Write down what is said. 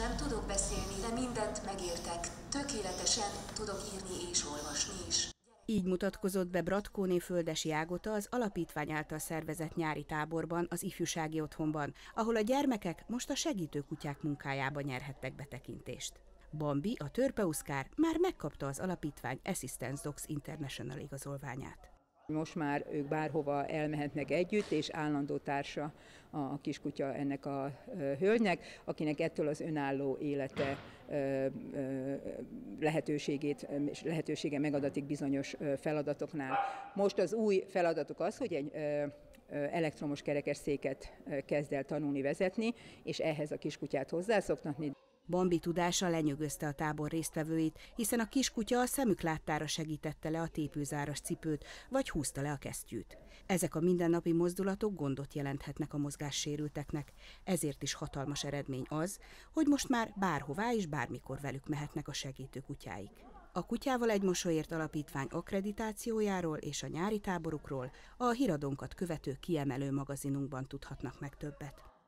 Nem tudok beszélni, de mindent megértek. Tökéletesen tudok írni és olvasni is. Így mutatkozott be Bratkóné Földesi Ágota az alapítvány által szervezett nyári táborban, az ifjúsági otthonban, ahol a gyermekek most a segítőkutyák munkájába nyerhettek betekintést. Bambi, a törpeuszkár már megkapta az alapítvány Assistance Dogs International igazolványát. Most már ők bárhova elmehetnek együtt, és állandó társa a kiskutya ennek a hölgynek, akinek ettől az önálló élete lehetőségét, lehetősége megadatik bizonyos feladatoknál. Most az új feladatuk az, hogy egy elektromos kerekesszéket kezd el tanulni vezetni, és ehhez a kiskutyát hozzászoktatni. Bambi tudása lenyögözte a tábor résztvevőit, hiszen a kiskutya a szemük láttára segítette le a tépőzáras cipőt, vagy húzta le a kesztyűt. Ezek a mindennapi mozdulatok gondot jelenthetnek a mozgássérülteknek, ezért is hatalmas eredmény az, hogy most már bárhová és bármikor velük mehetnek a segítő kutyáik. A Kutyával egy mosolyért alapítvány akkreditációjáról és a nyári táborukról a híradónkat követő kiemelő magazinunkban tudhatnak meg többet.